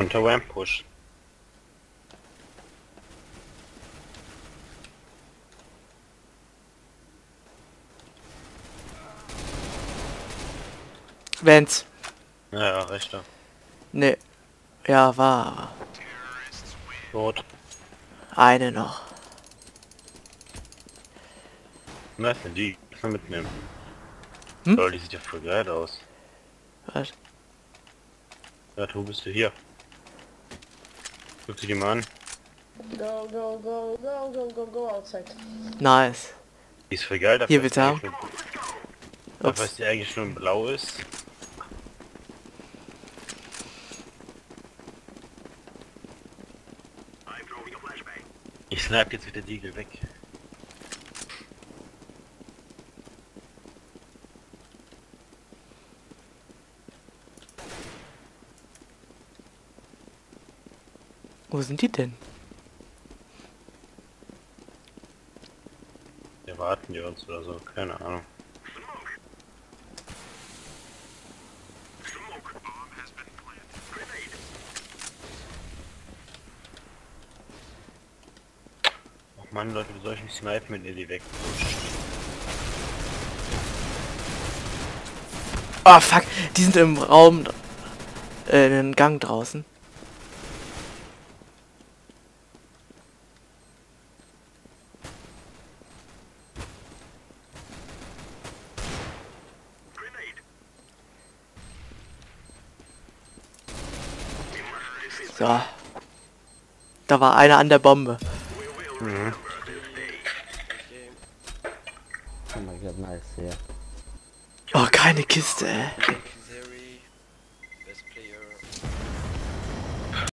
Konter Ramp Push. Vents. Ja, rechter. Ne. Ja, war. Tot. Eine noch. Ist denn die? Kann man mitnehmen. Hm? Lol, die sieht ja voll geil aus. Was? Ja, du bist du hier. Guck dir die mal an. Go, go, go, go, go, go, go outside. Nice. Die ist voll geil. dafür, Hier bitte die haben. dass die eigentlich schon blau ist. Ich snipe jetzt wieder die weg. Wo sind die denn? Erwarten die uns oder so, keine Ahnung. Och Mann, Leute, wie soll ich mich snipen, wenn ihr die wegpusht? Oh fuck, die sind im Raum äh, in den Gang draußen. So. Da war einer an der Bombe. Mhm. Oh my god, nice, yeah. Oh, keine Kiste, ey.